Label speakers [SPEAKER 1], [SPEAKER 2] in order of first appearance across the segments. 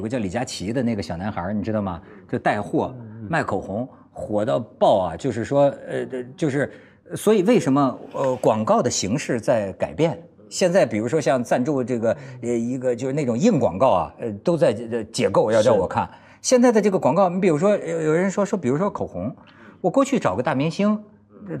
[SPEAKER 1] 有个叫李佳琦的那个小男孩，你知道吗？就带货卖口红，火到爆啊！就是说，呃，就是，所以为什么呃广告的形式在改变？现在比如说像赞助这个呃一个就是那种硬广告啊，呃都在解构，要叫我看现在的这个广告。你比如说有有人说说，比如说口红，我过去找个大明星。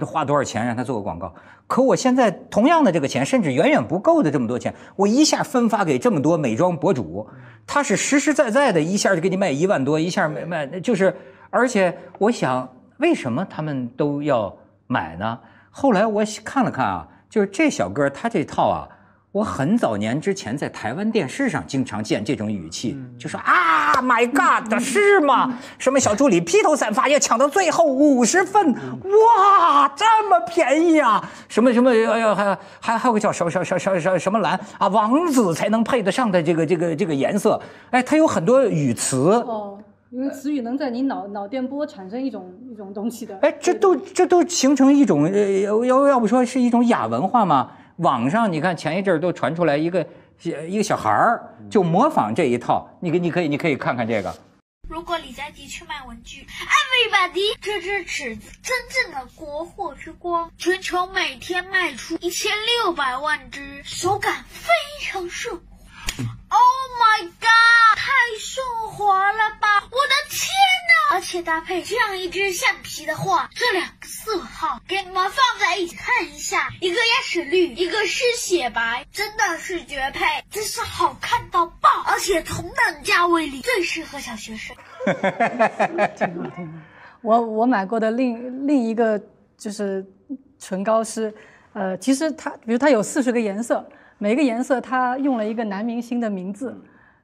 [SPEAKER 1] 花多少钱让他做个广告？可我现在同样的这个钱，甚至远远不够的这么多钱，我一下分发给这么多美妆博主，他是实实在在的一下就给你卖一万多，一下卖卖就是，而且我想，为什么他们都要买呢？后来我看了看啊，就是这小哥他这套啊。我很早年之前在台湾电视上经常见这种语气，就说啊，My God，是吗？什么小助理披头散发要抢到最后五十份，哇，这么便宜啊？什么什么，哎呀，还还还有个叫什么什么什么什么什么蓝啊，王子才能配得上的这个这个这个颜色，哎，它有很多语词哦，
[SPEAKER 2] 因为词语能在你脑脑电波产生一种一种东西的，
[SPEAKER 1] 哎，这都这都形成一种呃要要要不说是一种亚文化吗？网上你看前一阵儿都传出来一个一个小孩儿就模仿这一套，你可你可以你可以看看这个。
[SPEAKER 3] 如果李佳琦去卖文具，Everybody，这支尺子真正的国货之光，全球每天卖出一千六百万只，手感非常顺。Oh my god！太顺滑了吧！我的天哪！而且搭配这样一支橡皮的话，这两个色号给你们放在一起看一下，一个鸭屎绿，一个是血白，真的是绝配，真是好看到爆！而且同等价位里最适合小学生。
[SPEAKER 2] 挺好听。我我买过的另另一个就是唇膏是，呃，其实它比如它有四十个颜色。每个颜色，它用了一个男明星的名字，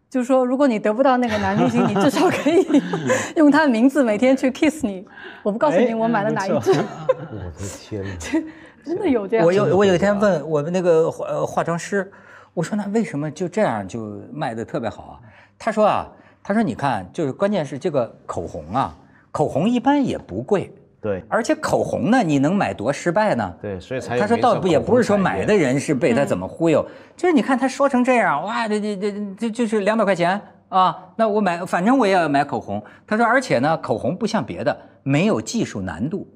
[SPEAKER 2] 就是说，如果你得不到那个男明星，你至少可以 用他的名字每天去 kiss 你。我不告诉你我买了哪一支。
[SPEAKER 4] 我的天哪！
[SPEAKER 2] 真的有这样。
[SPEAKER 1] 我有我有一天问我们那个化化妆师，我说那为什么就这样就卖的特别好啊？他说啊，他说你看，就是关键是这个口红啊，口红一般也不贵。
[SPEAKER 4] 对，
[SPEAKER 1] 而且口红呢，你能买多失败呢？
[SPEAKER 4] 对，所以才
[SPEAKER 1] 他说倒不也不是说买的人是被他怎么忽悠，就是你看他说成这样，哇，这这这这就是两百块钱啊，那我买，反正我也要买口红。他说，而且呢，口红不像别的，没有技术难度，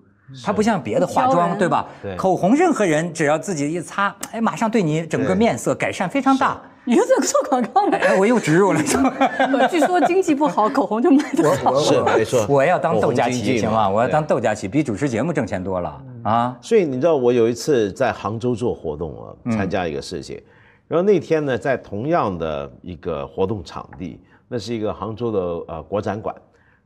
[SPEAKER 1] 它不像别的化妆，对吧？
[SPEAKER 4] 对，
[SPEAKER 1] 口红任何人只要自己一擦，哎，马上对你整个面色改善非常大。
[SPEAKER 2] 你又在做广告吗？
[SPEAKER 1] 我又植入了。
[SPEAKER 2] 据说经济不好，口红就卖的好。
[SPEAKER 4] 是没错。
[SPEAKER 1] 我要当窦佳琪行吗？我要当窦佳琪，比主持节目挣钱多了啊！
[SPEAKER 4] 所以你知道，我有一次在杭州做活动啊，参加一个事情，然后那天呢，在同样的一个活动场地，那是一个杭州的呃国展馆，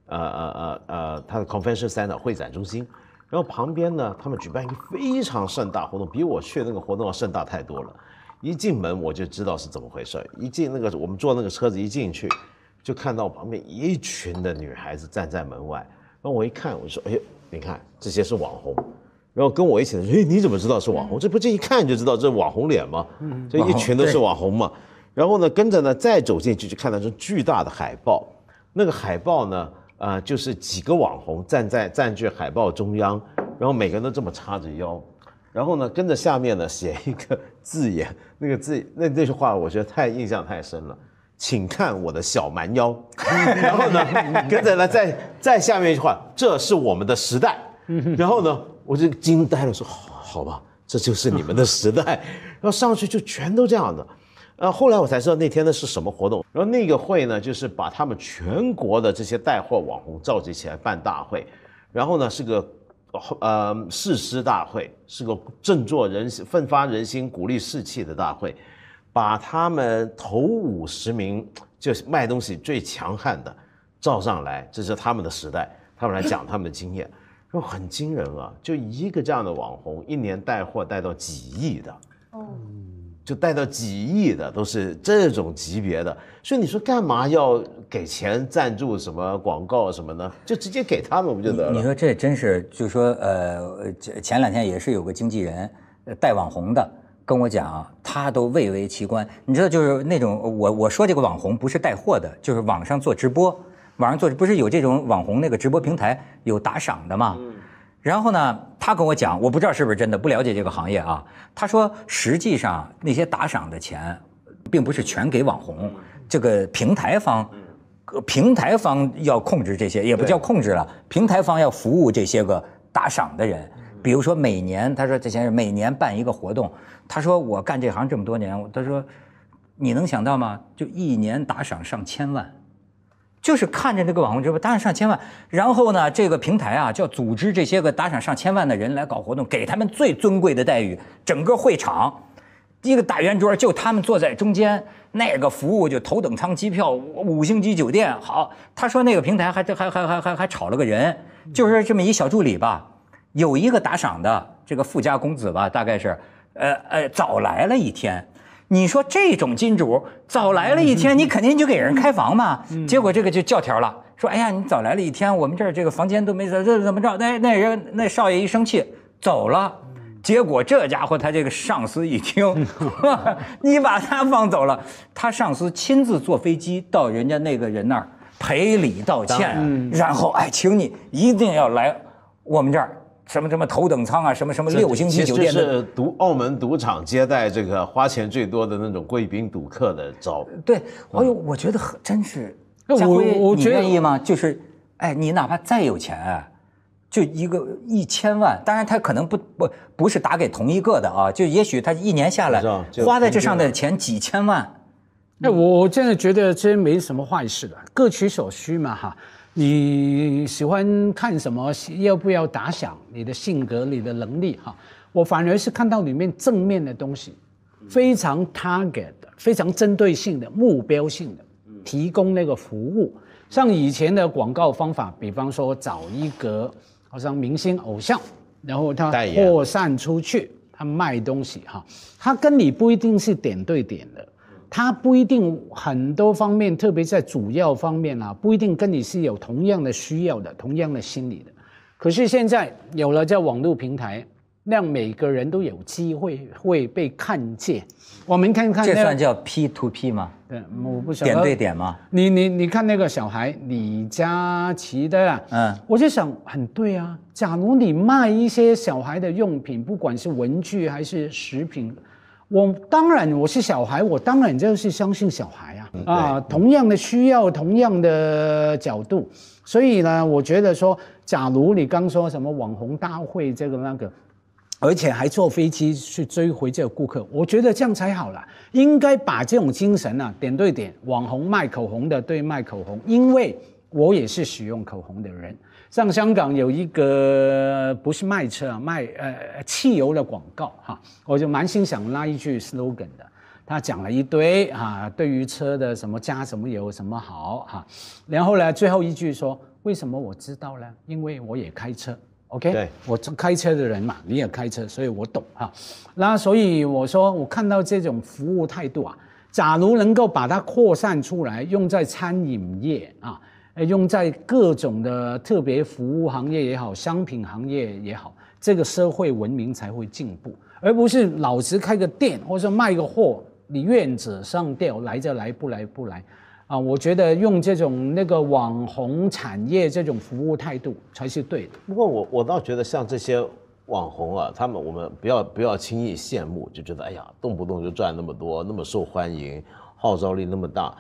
[SPEAKER 4] 呃呃呃呃，它的 Convention Center 会展中心，然后旁边呢，他们举办一个非常盛大活动，比我去那个活动要盛大太多了。一进门我就知道是怎么回事一进那个我们坐那个车子一进去，就看到旁边一群的女孩子站在门外。然后我一看，我就说：“哎，你看这些是网红。”然后跟我一起的说：“哎，你怎么知道是网红？这不这一看就知道这是网红脸吗？这一群都是网红嘛。”然后呢，跟着呢再走进去就看到这巨大的海报。那个海报呢，啊，就是几个网红站在占据海报中央，然后每个人都这么叉着腰。然后呢，跟着下面呢写一个字眼，那个字那那句话我觉得太印象太深了，请看我的小蛮腰。然后呢，跟着呢再再下面一句话，这是我们的时代。然后呢，我就惊呆了，说好吧，这就是你们的时代。然后上去就全都这样的。呃，后来我才知道那天呢是什么活动。然后那个会呢，就是把他们全国的这些带货网红召集起来办大会，然后呢是个。呃，誓师大会是个振作人心、奋发人心、鼓励士气的大会，把他们头五十名就是卖东西最强悍的召上来，这是他们的时代，他们来讲他们的经验，说很惊人啊，就一个这样的网红，一年带货带到几亿的。哦。就带到几亿的都是这种级别的，所以你说干嘛要给钱赞助什么广告什么呢？就直接给他们不就得了？
[SPEAKER 1] 你说这真是，就是说呃，前两天也是有个经纪人带网红的跟我讲，他都蔚为奇观。你知道，就是那种我我说这个网红不是带货的，就是网上做直播，网上做不是有这种网红那个直播平台有打赏的吗？然后呢，他跟我讲，我不知道是不是真的，不了解这个行业啊。他说，实际上那些打赏的钱，并不是全给网红，这个平台方平台方要控制这些，也不叫控制了，平台方要服务这些个打赏的人。比如说每年，他说这先生每年办一个活动，他说我干这行这么多年，他说你能想到吗？就一年打赏上千万。就是看着这个网红直播打赏上千万，然后呢，这个平台啊，就要组织这些个打赏上千万的人来搞活动，给他们最尊贵的待遇。整个会场，一个大圆桌，就他们坐在中间，那个服务就头等舱机票，五星级酒店。好，他说那个平台还还还还还还炒了个人，就是这么一小助理吧，有一个打赏的这个富家公子吧，大概是，呃呃，早来了一天。你说这种金主早来了一天，你肯定就给人开房嘛。结果这个就教条了，说哎呀，你早来了一天，我们这儿这个房间都没怎这怎么着？那那人那少爷一生气走了，结果这家伙他这个上司一听 你把他放走了，他上司亲自坐飞机到人家那个人那儿赔礼道歉，然后哎，请你一定要来我们这儿。什么什么头等舱啊，什么什么六星级酒店
[SPEAKER 4] 是赌澳门赌场接待这个花钱最多的那种贵宾赌客的招。
[SPEAKER 1] 对，哎呦，我觉得很真是。那我我你愿意吗？就是，哎，你哪怕再有钱，就一个一千万，当然他可能不不不是打给同一个的啊，就也许他一年下来花在这上的钱几千万。
[SPEAKER 5] 那我真的觉得这没什么坏事的，各取所需嘛，哈。你喜欢看什么？要不要打响？你的性格、你的能力，哈，我反而是看到里面正面的东西，非常 target 的，非常针对性的、目标性的，提供那个服务。像以前的广告方法，比方说找一个好像明星偶像，然后他扩散出去，他卖东西，哈，他跟你不一定是点对点的。他不一定很多方面，特别在主要方面啊，不一定跟你是有同样的需要的、同样的心理的。可是现在有了这网络平台，让每个人都有机会会被看见。我们看看，
[SPEAKER 1] 这算叫 P to P 吗？
[SPEAKER 5] 对，我不晓
[SPEAKER 1] 得点对点吗？
[SPEAKER 5] 你你你看那个小孩李佳琦的，嗯，我就想很对啊。假如你卖一些小孩的用品，不管是文具还是食品。我当然我是小孩，我当然就是相信小孩啊啊，同样的需要，同样的角度，所以呢，我觉得说，假如你刚说什么网红大会这个那个，而且还坐飞机去追回这个顾客，我觉得这样才好了。应该把这种精神啊，点对点，网红卖口红的对卖口红，因为我也是使用口红的人。像香港有一个不是卖车啊，卖呃汽油的广告哈，我就蛮心想拉一句 slogan 的。他讲了一堆啊，对于车的什么加什么油什么好哈，然后呢最后一句说为什么我知道呢？因为我也开车，OK？
[SPEAKER 4] 对，
[SPEAKER 5] 我开车的人嘛，你也开车，所以我懂哈。那所以我说我看到这种服务态度啊，假如能够把它扩散出来，用在餐饮业啊。用在各种的特别服务行业也好，商品行业也好，这个社会文明才会进步，而不是老是开个店或者卖个货，你愿者上吊，来就来，不来不来，啊，我觉得用这种那个网红产业这种服务态度才是对的。
[SPEAKER 4] 不过我我倒觉得像这些网红啊，他们我们不要不要轻易羡慕，就觉得哎呀，动不动就赚那么多，那么受欢迎，号召力那么大，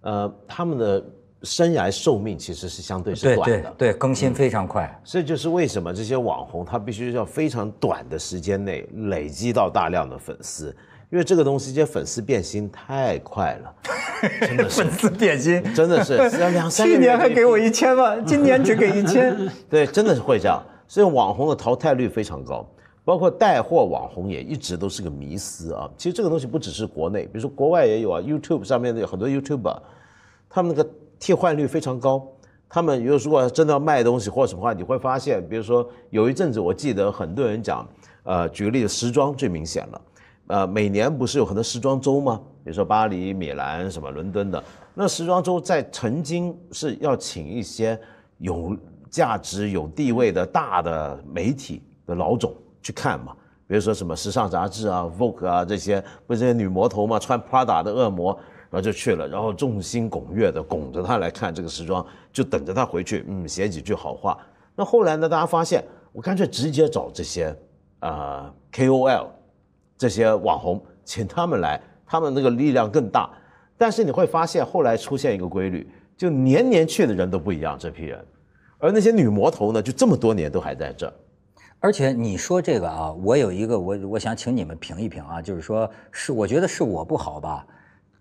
[SPEAKER 4] 呃，他们的。生涯寿命其实是相对是短
[SPEAKER 1] 的，对更新非常快，
[SPEAKER 4] 这就是为什么这些网红他必须要非常短的时间内累积到大量的粉丝，因为这个东西，这些粉丝变心太快了，真的是
[SPEAKER 1] 粉丝变心
[SPEAKER 4] 真的是 两三
[SPEAKER 1] 去年还给我一千万，今年只给一千，
[SPEAKER 4] 对，真的是会这样，所以网红的淘汰率非常高，包括带货网红也一直都是个迷思啊。其实这个东西不只是国内，比如说国外也有啊，YouTube 上面的有很多 YouTuber，他们那个。替换率非常高，他们如果真的要卖东西或什么话，你会发现，比如说有一阵子，我记得很多人讲，呃，举个例子，时装最明显了，呃，每年不是有很多时装周吗？比如说巴黎、米兰、什么伦敦的，那时装周在曾经是要请一些有价值、有地位的大的媒体的老总去看嘛，比如说什么时尚杂志啊、Vogue 啊这些，不是这些女魔头嘛，穿 Prada 的恶魔。然后就去了，然后众星拱月的拱着他来看这个时装，就等着他回去，嗯，写几句好话。那后来呢，大家发现，我干脆直接找这些啊 KOL，这些网红，请他们来，他们那个力量更大。但是你会发现，后来出现一个规律，就年年去的人都不一样，这批人，而那些女魔头呢，就这么多年都还在这儿。
[SPEAKER 1] 而且你说这个啊，我有一个我我想请你们评一评啊，就是说是我觉得是我不好吧，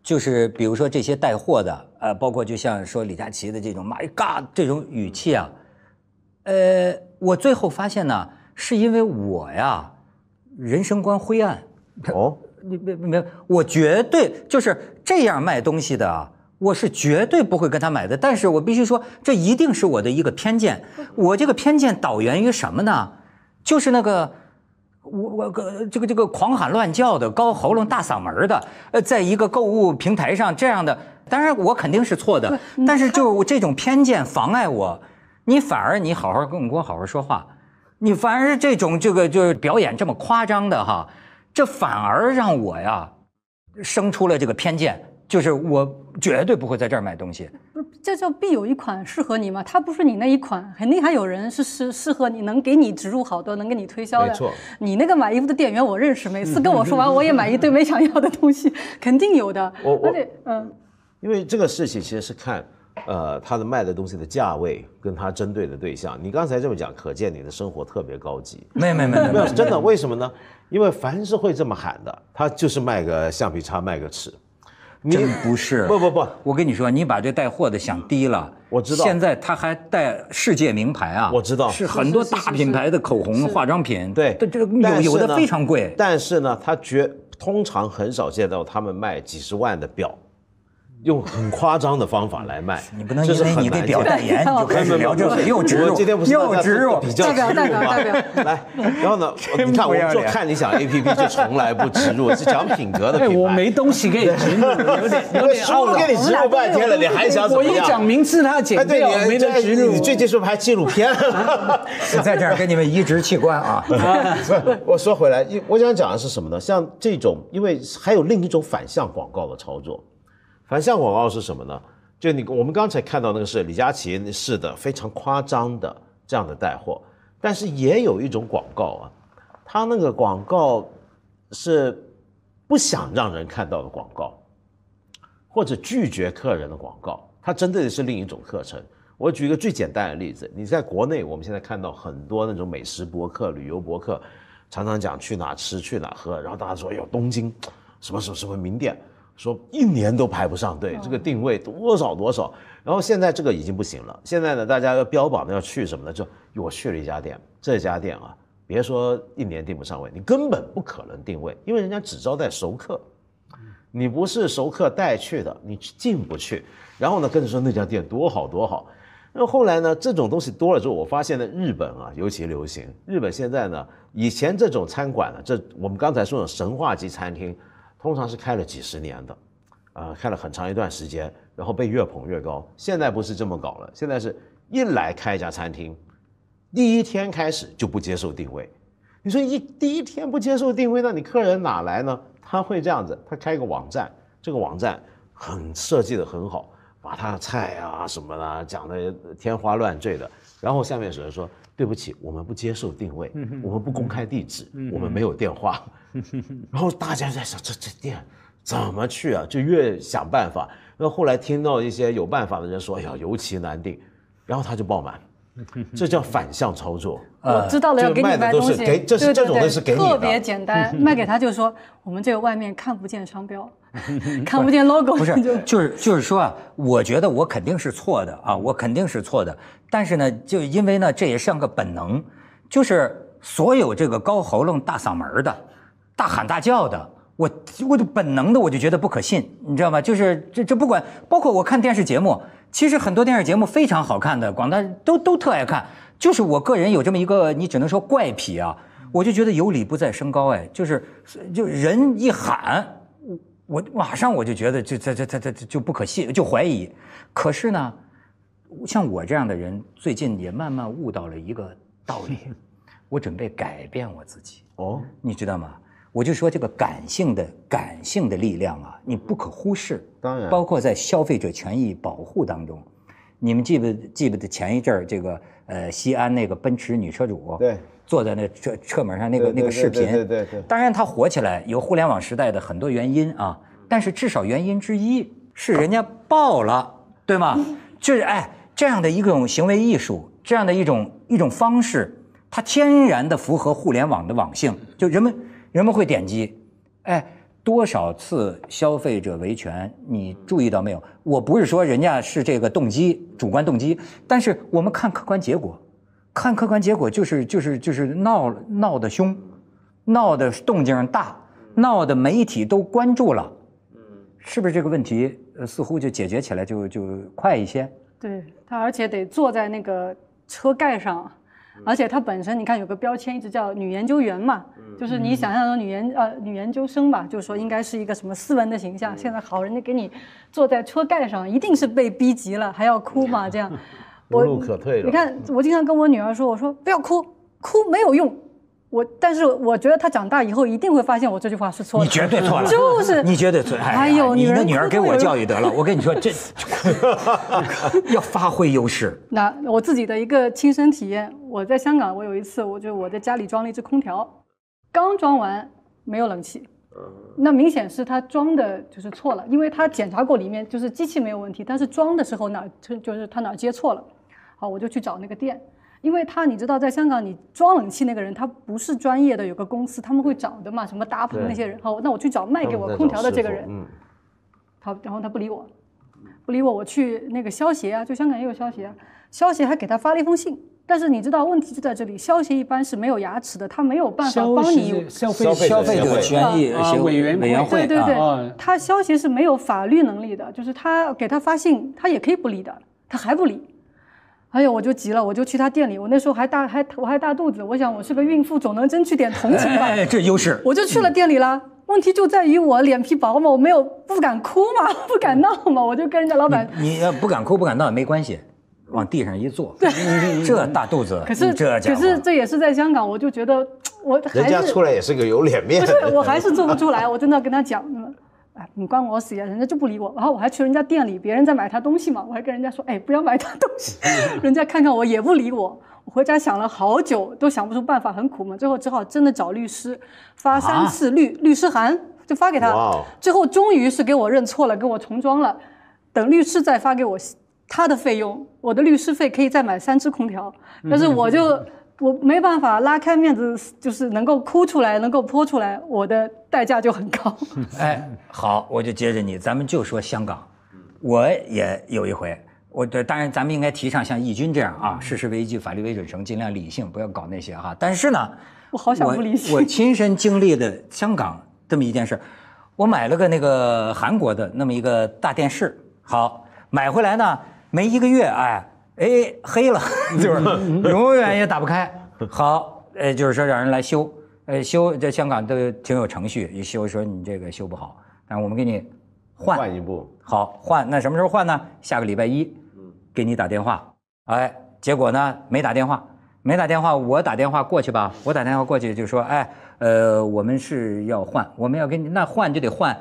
[SPEAKER 1] 就是比如说这些带货的，呃，包括就像说李佳琦的这种 “my God” 这种语气啊，呃，我最后发现呢，是因为我呀，人生观灰暗。哦，你没没，我绝对就是这样卖东西的啊，我是绝对不会跟他买的。但是我必须说，这一定是我的一个偏见。我这个偏见导源于什么呢？就是那个我我个这个这个狂喊乱叫的、高喉咙、大嗓门的，呃，在一个购物平台上这样的，当然我肯定是错的，但是就这种偏见妨碍我。你反而你好好跟我跟我好好说话，你反而这种这个就是表演这么夸张的哈。这反而让我呀，生出了这个偏见，就是我绝对不会在这儿买东西。
[SPEAKER 2] 不是，这叫必有一款适合你吗？它不是你那一款，肯定还有人是适适合你，能给你植入好多，能给你推销的。
[SPEAKER 4] 没错，
[SPEAKER 2] 你那个买衣服的店员我认识，每次跟我说完，我也买一堆没想要的东西，肯定有的。
[SPEAKER 4] 我我嗯，因为这个事情其实是看。呃，他的卖的东西的价位跟他针对的对象，你刚才这么讲，可见你的生活特别高级。
[SPEAKER 1] 没没没没有，
[SPEAKER 4] 真的，为什么呢？因为凡是会这么喊的，他就是卖个橡皮擦，卖个尺。
[SPEAKER 1] 真不是，
[SPEAKER 4] 不不不，
[SPEAKER 1] 我跟你说，你把这带货的想低了。
[SPEAKER 4] 我知道。
[SPEAKER 1] 现在他还带世界名牌啊。
[SPEAKER 4] 我知道。
[SPEAKER 1] 是很多大品牌的口红、化妆品。
[SPEAKER 4] 对。
[SPEAKER 1] 这有有的非常贵。
[SPEAKER 4] 但是呢，他绝通常很少见到他们卖几十万的表。用很夸张的方法来卖，
[SPEAKER 1] 你不能因为你给表代言你就开始聊这个，又植入，又植入，
[SPEAKER 4] 比较植入吗？来，然后呢？你看我做看理想 A P P 就从来不植入，是讲品格的品牌。
[SPEAKER 5] 我没东西给你植入，有点有点
[SPEAKER 4] 说了。给你植入半天了，你还想怎么样？
[SPEAKER 5] 我一讲名次他剪掉，没得植入。
[SPEAKER 4] 你最近是不是拍纪录片了？
[SPEAKER 1] 在这儿给你们移植器官啊！
[SPEAKER 4] 我说回来，我想讲的是什么呢？像这种，因为还有另一种反向广告的操作。反向广告是什么呢？就你我们刚才看到那个是李佳琦式的非常夸张的这样的带货，但是也有一种广告啊，他那个广告是不想让人看到的广告，或者拒绝客人的广告，它针对的是另一种课程。我举一个最简单的例子，你在国内我们现在看到很多那种美食博客、旅游博客，常常讲去哪吃、去哪喝，然后大家说哎呦东京什么什么什么名店。说一年都排不上队，这个定位多少多少，然后现在这个已经不行了。现在呢，大家要标榜的要去什么呢？就我去了一家店，这家店啊，别说一年定不上位，你根本不可能定位，因为人家只招待熟客，你不是熟客带去的，你进不去。然后呢，跟着说那家店多好多好。那后来呢，这种东西多了之后，我发现呢，日本啊尤其流行。日本现在呢，以前这种餐馆呢，这我们刚才说的神话级餐厅。通常是开了几十年的，啊，开了很长一段时间，然后被越捧越高。现在不是这么搞了，现在是一来开一家餐厅，第一天开始就不接受定位。你说一第一天不接受定位，那你客人哪来呢？他会这样子，他开个网站，这个网站很设计的很好，把他的菜啊什么的讲的天花乱坠的，然后下面有人说对不起，我们不接受定位，我们不公开地址，我们没有电话。然后大家在想，这这店怎么去啊？就越想办法。那后后来听到一些有办法的人说：“哎呀，尤其难定。”然后他就爆满，这叫反向操作。
[SPEAKER 2] 我知道了，要给你卖东西，
[SPEAKER 4] 给这是这种东西给你
[SPEAKER 2] 特别简单，卖给他就是说，我们这个外面看不见商标，看不见 logo。
[SPEAKER 1] 不是，就是就是说啊，我觉得我肯定是错的啊，我肯定是错的。但是呢，就因为呢，这也像个本能，就是所有这个高喉咙、大嗓门的。大喊大叫的，我我就本能的我就觉得不可信，你知道吗？就是这这不管，包括我看电视节目，其实很多电视节目非常好看的，广大都都特爱看。就是我个人有这么一个，你只能说怪癖啊，我就觉得有理不在声高，哎，就是就人一喊，我马上我就觉得就这这这这就不可信，就怀疑。可是呢，像我这样的人，最近也慢慢悟到了一个道理，我准备改变我自己。哦，你知道吗？我就说这个感性的感性的力量啊，你不可忽视。
[SPEAKER 4] 当然，
[SPEAKER 1] 包括在消费者权益保护当中，你们记不记不得前一阵儿这个呃西安那个奔驰女车主
[SPEAKER 4] 对
[SPEAKER 1] 坐在那车车门上那个那个视频，
[SPEAKER 4] 对对对。
[SPEAKER 1] 当然，它火起来有互联网时代的很多原因啊，但是至少原因之一是人家爆了，对吗？就是哎这样的一种行为艺术，这样的一种一种方式，它天然的符合互联网的网性，就人们人们会点击，哎。多少次消费者维权？你注意到没有？我不是说人家是这个动机主观动机，但是我们看客观结果，看客观结果就是就是就是闹闹得凶，闹的动静大，闹的媒体都关注了，嗯，是不是这个问题？呃，似乎就解决起来就就快一些。
[SPEAKER 2] 对他，而且得坐在那个车盖上。而且它本身，你看有个标签，一直叫女研究员嘛，就是你想象中女研呃女研究生吧，就是说应该是一个什么斯文的形象。现在好人家给你坐在车盖上，一定是被逼急了，还要哭嘛？这样，
[SPEAKER 4] 无路可退了。
[SPEAKER 2] 你看，我经常跟我女儿说，我说不要哭，哭没有用。我，但是我觉得他长大以后一定会发现我这句话是错的。
[SPEAKER 1] 你绝对错了，
[SPEAKER 2] 就是
[SPEAKER 1] 你绝对错。哎呦，你的女儿给我教育得了。我跟你说，这 要发挥优势。
[SPEAKER 2] 那我自己的一个亲身体验，我在香港，我有一次，我就我在家里装了一只空调，刚装完没有冷气，那明显是他装的就是错了，因为他检查过里面就是机器没有问题，但是装的时候哪就就是他哪接错了，好，我就去找那个店。因为他，你知道，在香港，你装冷气那个人，他不是专业的，有个公司，他们会找的嘛，什么搭棚那些人。好，那我去找卖给我空调的这个人。嗯。好，然后他不理我，不理我，我去那个消协啊，就香港也有消协啊，消协还给他发了一封信。但是你知道，问题就在这里，消协一般是没有牙齿的，他没有办法帮你。
[SPEAKER 5] 消费
[SPEAKER 1] 消费者权益委员委员会。
[SPEAKER 2] 对对对，他消协是没有法律能力的，就是他给他发信，他也可以不理的，他还不理。哎呦，我就急了，我就去他店里。我那时候还大，还我还大肚子。我想我是个孕妇，总能争取点同情吧。
[SPEAKER 1] 哎这优势。
[SPEAKER 2] 我就去了店里了。问题就在于我脸皮薄嘛，我没有不敢哭嘛，不敢闹嘛，我就跟人家老板。
[SPEAKER 1] 你要不敢哭不敢闹也没关系，往地上一坐。对，这大肚子。
[SPEAKER 2] 可是
[SPEAKER 1] 这
[SPEAKER 2] 可是这也是在香港，我就觉得我
[SPEAKER 4] 人家出来也是个有脸面。
[SPEAKER 2] 不是，我还是做不出来。我真的跟他讲。哎，你关我死呀！人家就不理我，然后我还去人家店里，别人在买他东西嘛，我还跟人家说，哎，不要买他东西。人家看看我也不理我，我回家想了好久都想不出办法，很苦闷。最后只好真的找律师，发三次律律师函就发给他，最后终于是给我认错了，给我重装了。等律师再发给我他的费用，我的律师费可以再买三只空调，但是我就。我没办法拉开面子，就是能够哭出来，能够泼出来，我的代价就很高。
[SPEAKER 1] 哎，好，我就接着你，咱们就说香港。我也有一回，我对当然咱们应该提倡像义军这样啊，事实为依据，法律为准绳，尽量理性，不要搞那些哈。但是呢，
[SPEAKER 2] 我好想不理性。
[SPEAKER 1] 我亲身经历的香港这么一件事，我买了个那个韩国的那么一个大电视，好买回来呢，没一个月，哎。哎，黑了，就是永远也打不开。好，呃，就是说让人来修，呃，修这香港都挺有程序，一修说你这个修不好，但我们给你换
[SPEAKER 4] 换一部。
[SPEAKER 1] 好，换那什么时候换呢？下个礼拜一，给你打电话。哎，结果呢没打电话，没打电话，我打电话过去吧，我打电话过去就说，哎，呃，我们是要换，我们要给你那换就得换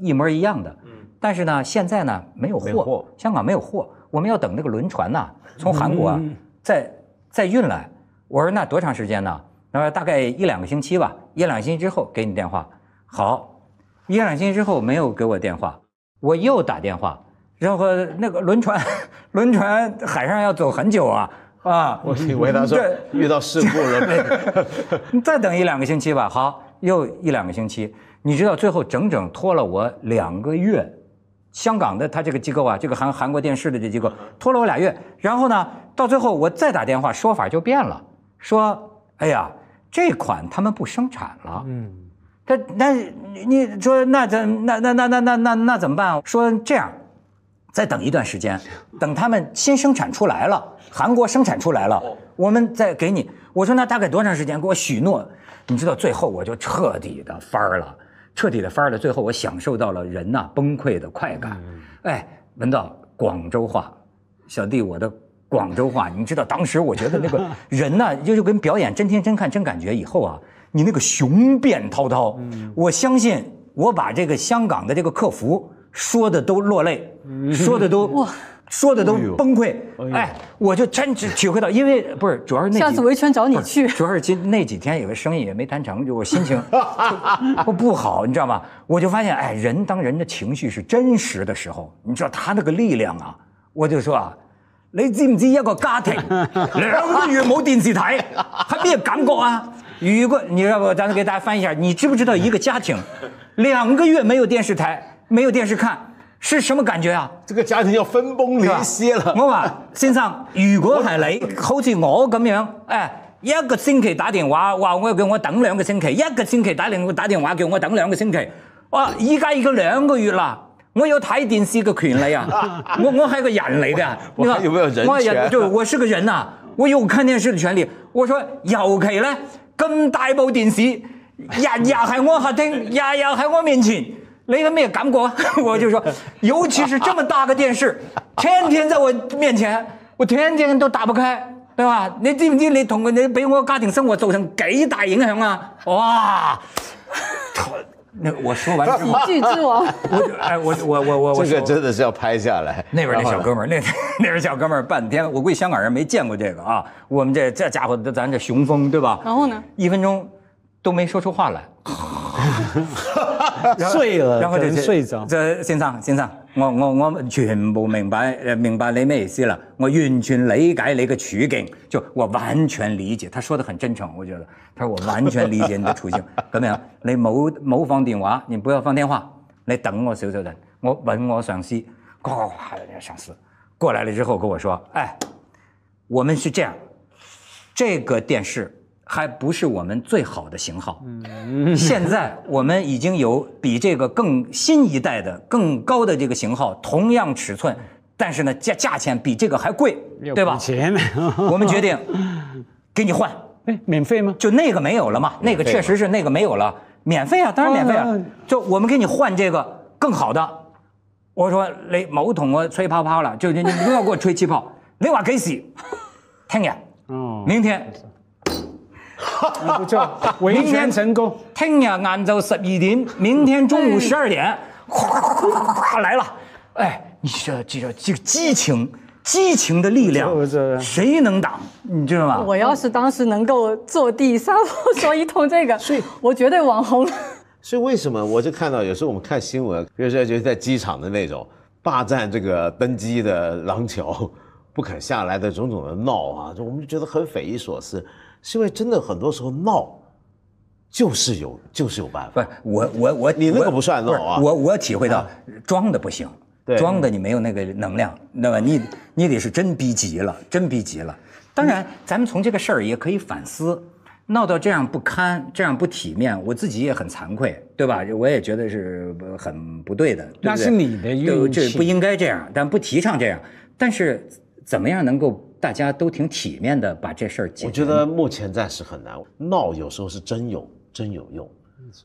[SPEAKER 1] 一模一样的。嗯。但是呢，现在呢没有货，香港没有货。我们要等那个轮船呐，从韩国再再运来。我说那多长时间呢？他说大概一两个星期吧，一两个星期之后给你电话。好，一两个星期之后没有给我电话，我又打电话，然后那个轮船轮船海上要走很久啊啊！
[SPEAKER 4] 我以为他说遇到事故了，你
[SPEAKER 1] 再等一两个星期吧。好，又一两个星期，你知道最后整整拖了我两个月。香港的他这个机构啊，这个韩韩国电视的这机构拖了我俩月，然后呢，到最后我再打电话，说法就变了，说，哎呀，这款他们不生产了。嗯，他那你说那怎那那那那那那那怎么办？说这样，再等一段时间，等他们新生产出来了，韩国生产出来了，我们再给你。我说那大概多长时间？给我许诺。你知道最后我就彻底的翻了。彻底的翻了，最后我享受到了人呐崩溃的快感，哎，闻到广州话，小弟我的广州话，你知道当时我觉得那个 人呐，就就跟表演真听真看真感觉以后啊，你那个雄辩滔滔，我相信我把这个香港的这个客服说的都落泪，说的都哇。说的都崩溃，哎，我就真只体会到，因为不是，主要是那
[SPEAKER 2] 下次维权找你去，
[SPEAKER 1] 主要是今那几天有个生意也没谈成，就我心情不 不好，你知道吗？我就发现，哎，人当人的情绪是真实的时候，你知道他那个力量啊，我就说啊，你知唔知一个家庭？两个月冇電視睇係咩感觉啊？如果你要不？咱给大家翻译一下，你知不知道一个家庭？两个月没有电视台，没有电视看，是什么感觉啊？
[SPEAKER 4] 這個家庭要分崩離析了。
[SPEAKER 1] 我話先生，如果係你，好似我咁樣，誒，一個星期打電話話我叫我等兩個星期，一個星期打電打電話叫我等兩個星期，哇！依家已經兩個月啦。我有睇電視嘅權利啊！我我係個人嚟嘅，
[SPEAKER 4] 我有沒有人權？
[SPEAKER 1] 我係就我是個人啊！我有看電視嘅權利。我說尤其咧咁大部電視，日日喺我客廳，日日喺我面前，你有咩感覺？我就说，尤其是这么大个电视，天天在我面前，我天天都打不开，对吧？你知唔知你同你俾我家庭生活造成幾大影響啊？哇！那我说完
[SPEAKER 2] 喜劇之王，
[SPEAKER 1] 我哎我我我我我，
[SPEAKER 4] 這個真的是要拍下来。
[SPEAKER 1] 那边那小哥們兒，那那邊小哥們兒半天，我估计香港人没见过这个啊。我们这这家伙，咱这雄风对吧？
[SPEAKER 2] 然后呢？
[SPEAKER 1] 一分钟都没说出話來，
[SPEAKER 5] 睡了，
[SPEAKER 1] 然后就
[SPEAKER 5] 睡着。
[SPEAKER 1] 這先生先生，我我我全部明白，明白你咩意思啦。我完全理解你嘅处境，就我完全理解。他说得很真诚，我觉得。他说我完全理解你的处境。咁样，你冇冇放電話，你不要放电话，你等我少少陣，我揾我上司，呱呱呱，上司過來了之后跟我说，哎，我们是這樣，這個電視。還不是我们最好的型号。现在我们已经有比这个更新一代的、更高的这个型号，同样尺寸，但是呢价价钱比这个还贵，对吧？
[SPEAKER 5] 錢，
[SPEAKER 1] 我们决定给你换，
[SPEAKER 5] 哎，免费吗？
[SPEAKER 1] 就那个没有了嘛，那个确实是那个没有了，免费啊，当然免费啊，就我们给你换这个更好的。我说你冇同我吹泡泡了，就你你不要给我吹气泡，你話幾時？聽日，哦，明天。
[SPEAKER 5] 不錯，維權成功。
[SPEAKER 1] 听日晏昼十二点，明天中午十二點，咵咵咵咵咵來了。哎，你說這這這個激情，激情的力量，谁能挡？你知道吗？
[SPEAKER 2] 我要是当时能够坐地上說一通这个，所以我絕對網紅。
[SPEAKER 4] 所以为什么我就看到有时候我们看新闻，比如说就是在机场的那种霸占这个登机的廊桥不肯下来的种种的闹啊，就我们就觉得很匪夷所思。是因为真的很多时候闹，就是有就是有办法。
[SPEAKER 1] 不是我我我
[SPEAKER 4] 你那个不算闹啊。
[SPEAKER 1] 我我体会到装的不行，装的你没有那个能量，那么你你得是真逼急了，真逼急了。当然，咱们从这个事儿也可以反思，闹到这样不堪，这样不体面，我自己也很惭愧，对吧？我也觉得是很不对的。
[SPEAKER 5] 那是你的运气，
[SPEAKER 1] 这不应该这样，但不提倡这样。但是怎么样能夠？大家都挺体面的，把这事儿解决。
[SPEAKER 4] 我觉得目前暂时很难闹，有时候是真有真有用。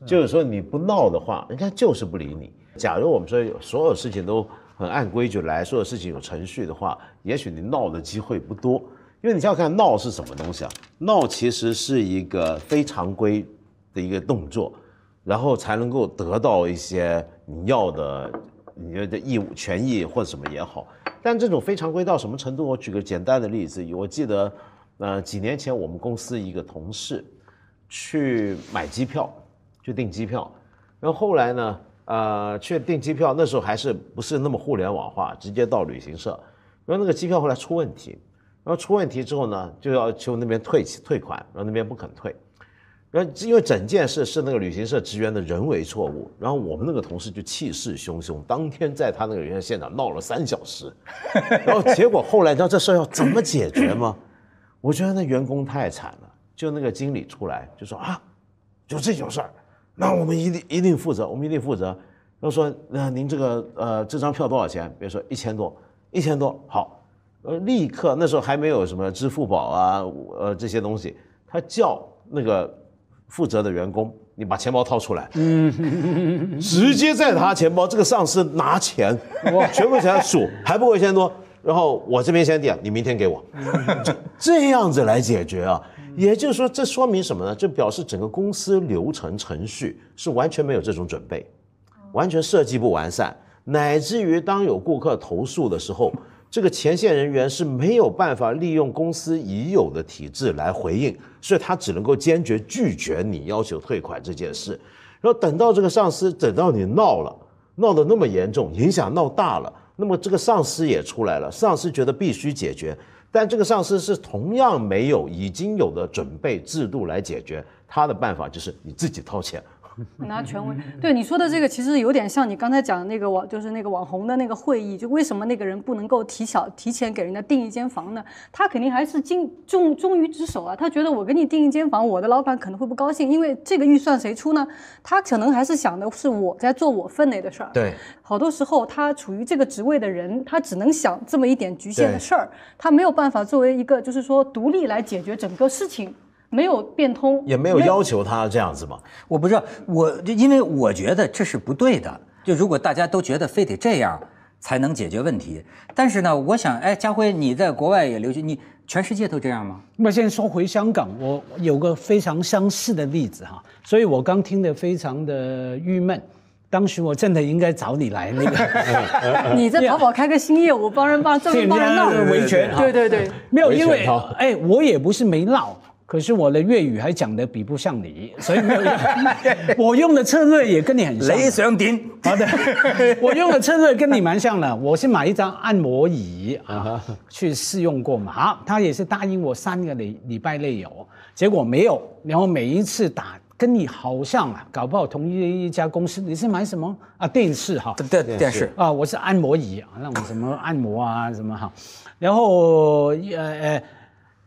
[SPEAKER 4] 就是说你不闹的话，人家就是不理你。假如我们说所有事情都很按规矩来，所有事情有程序的话，也许你闹的机会不多。因为你想想看闹是什么东西啊？闹其实是一个非常规的一个动作，然后才能够得到一些你要的，你的义务、权益或者什么也好。但这种非常规到什么程度？我举个简单的例子，我记得，呃，几年前我们公司一个同事去买机票，去订机票，然后后来呢，呃，去订机票，那时候还是不是那么互联网化，直接到旅行社，然后那个机票后来出问题，然后出问题之后呢，就要求那边退退款，然后那边不肯退。然後因为整件事是那个旅行社职员的人为错误，然后我们那个同事就气势汹汹，当天在他那个旅行社現場鬧了三小时，然后结果后来你知道这事要怎么解决吗？我觉得那员工太惨了，就那个经理出来就说啊，就这种事儿，那我们一定一定负责，我们一定负责。然後說那您这个呃这张票多少钱？比如說一千多，一千多好，呃立刻那时候还没有什么支付宝啊呃这些东西，他叫那个。負責的员工，你把钱包掏出来，嗯，直接在他钱包，这个上司拿钱，哇，全部钱数，还不夠一千多，然后我这边先点，你明天给我，这样子来解决啊，也就是说，这说明什么呢？这表示整个公司流程程序是完全没有这种准备，完全设计不完善，乃至于当有顾客投诉的时候。这个前线人员是没有办法利用公司已有的体制来回应，所以他只能够坚决拒绝你要求退款这件事。然后等到这个上司等到你闹了，闹得那么严重，影响闹大了，那么这个上司也出来了，上司觉得必须解决，但这个上司是同样没有已经有的准备制度来解决，他的办法就是你自己掏钱。
[SPEAKER 2] 拿权威，对你说的这个，其实有点像你刚才讲的那个网，就是那个网红的那个会议，就为什么那个人不能够提小提前给人家订一间房呢？他肯定还是尽忠忠于职守啊，他觉得我给你订一间房，我的老板可能会不高兴，因为这个预算谁出呢？他可能还是想的是我在做我分内的事儿。
[SPEAKER 1] 对，
[SPEAKER 2] 好多时候他处于这个职位的人，他只能想这么一点局限的事儿，他没有办法作为一个就是说独立来解决整个事情。没有变通，
[SPEAKER 4] 也没有要求他这样子嘛。
[SPEAKER 1] 我不知道，我因为我觉得这是不对的。就如果大家都觉得非得这样才能解决问题，但是呢，我想，哎，家辉，你在国外也留学，你全世界都这样吗？
[SPEAKER 5] 那现在说回香港，我有个非常相似的例子哈，所以我刚听得非常的郁闷。当时我真的应该找你来那
[SPEAKER 2] 个，你在淘宝开个新业务，帮人帮专门帮人闹
[SPEAKER 5] 维权，
[SPEAKER 2] 对对对，
[SPEAKER 5] 没有，因为哎，我也不是没闹。可是我的粤语还讲的比不上你，所以没有用。我用的策略也跟你很像。
[SPEAKER 1] 雷上顶，
[SPEAKER 5] 好的，我用的策略跟你蛮像的。我是买一张按摩椅啊，去试用过嘛。好，他也是答应我三个礼礼拜内有，结果没有。然后每一次打跟你好像啊，搞不好同一一家公司。你是买什么啊？电视哈，
[SPEAKER 1] 对电视
[SPEAKER 5] 啊，我是按摩椅啊，那种什么按摩啊什么哈。然后呃呃。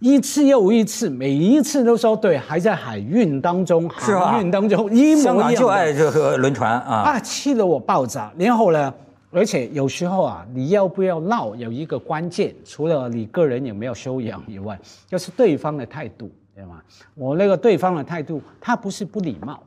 [SPEAKER 5] 一次又一次，每一次都说对，还在海运当中，航运当中一模一样。香
[SPEAKER 1] 港就爱这个轮船啊！
[SPEAKER 5] 啊，气得我爆炸。然后呢，而且有时候啊，你要不要闹，有一个关键，除了你个人有没有修养以外，就是对方的态度，对吗？我那个对方的态度，他不是不礼貌，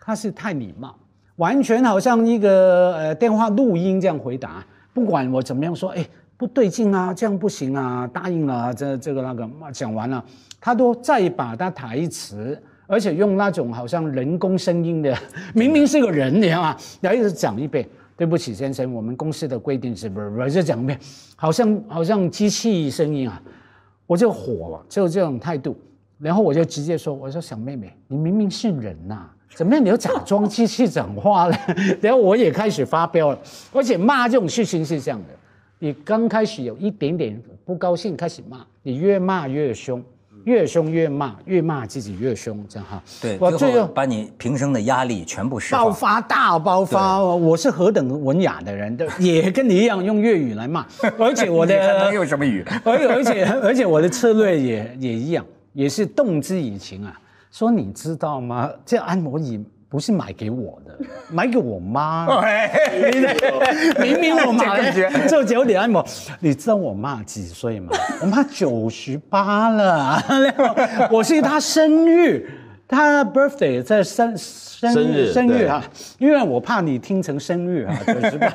[SPEAKER 5] 他是太礼貌，完全好像一个呃电话录音这样回答，不管我怎么样说，哎。不对劲啊，这样不行啊！答应了，这这个那个，讲完了，他都再把他台词，而且用那种好像人工声音的，明明是个人，你知道吗？然后一直讲一遍，对不起先生，我们公司的规定是不是不是？就讲一遍，好像好像机器声音啊，我就火了，就这种态度，然后我就直接说，我说小妹妹，你明明是人呐，怎么样你要假装机器讲话了？然后我也开始发飙了，而且骂这种事情是这样的。你刚开始有一点点不高兴，开始骂，你越骂越凶，越凶越骂，越骂自己越凶，这样哈。
[SPEAKER 1] 对，我最后把你平生的压力全部释
[SPEAKER 5] 放，爆发大爆发。我是何等文雅的人，也跟你一样用粤语来骂，而且我的
[SPEAKER 1] 能用什么语？
[SPEAKER 5] 而 而且而且我的策略也也一样，也是动之以情啊。说你知道吗？这按摩椅。不是买给我的，买给我妈。明明我妈就九点按摩，你知道我妈几岁吗？我妈九十八了。我是她生日，她 birthday 在生
[SPEAKER 4] 生日
[SPEAKER 5] 生日啊，因为我怕你听成生日啊，九十八。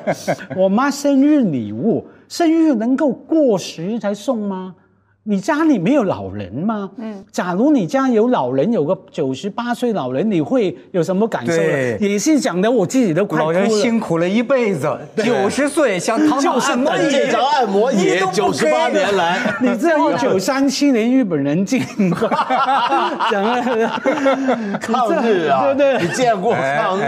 [SPEAKER 5] 我妈生日礼物，生日能够过时才送吗？你家里没有老人吗？嗯，假如你家有老人，有个九十八岁老人，你会有什么感受？
[SPEAKER 1] 呢，
[SPEAKER 5] 也是讲的我自己的
[SPEAKER 1] 老人辛苦了一辈子，九十岁想躺躺按摩椅，
[SPEAKER 4] 这张按摩椅九十八年来，
[SPEAKER 5] 你知道一九三七年日本人进讲
[SPEAKER 4] 抗日啊，
[SPEAKER 5] 对对，
[SPEAKER 4] 你见过抗日？